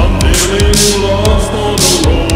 I'm feeling lost on the road.